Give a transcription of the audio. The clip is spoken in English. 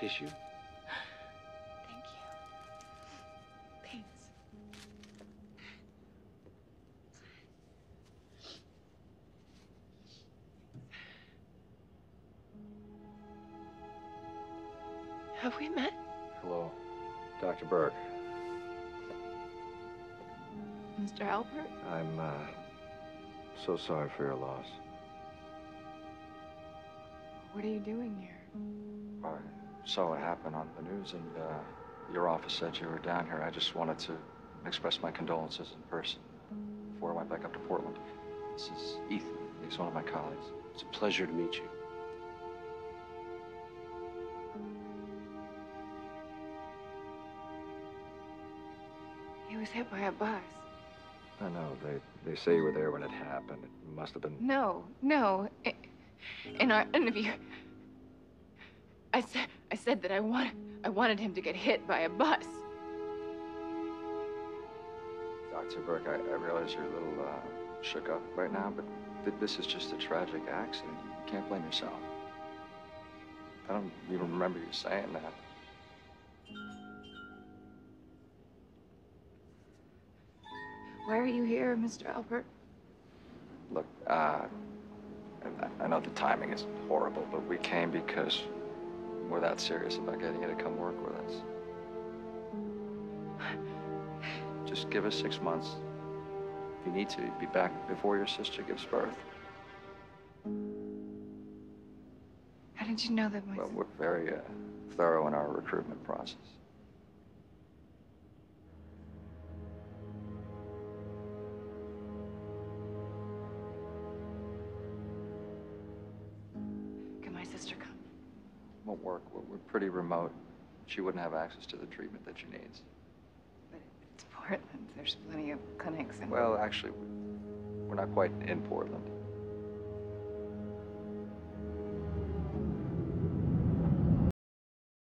tissue. Thank you. Thanks. Have we met? Hello, Dr. Burke. Mr. Alpert? I'm uh, so sorry for your loss. What are you doing here? I saw what happened on the news, and uh, your office said you were down here. I just wanted to express my condolences in person before I went back up to Portland. This is Ethan. He's one of my colleagues. It's a pleasure to meet you. He was hit by a bus. I know. They, they say you were there when it happened. It must have been. No, no. In our interview, I said said that I wanted I wanted him to get hit by a bus. Dr. Burke, I, I realize you're a little uh, shook up right now, but th- this is just a tragic accident. You can't blame yourself. I don't even remember you saying that. Why are you here, Mr. Alpert? Look, uh, I- I know the timing is horrible, but we came because we're that serious about getting you to come work with us. Just give us six months. If you need to, be back before your sister gives birth. How did you know that my Well, we're very uh, thorough in our recruitment process. Can my sister come? Won't work. We're, we're pretty remote. She wouldn't have access to the treatment that she needs. But it's Portland. There's plenty of clinics and Well, actually, we're not quite in Portland.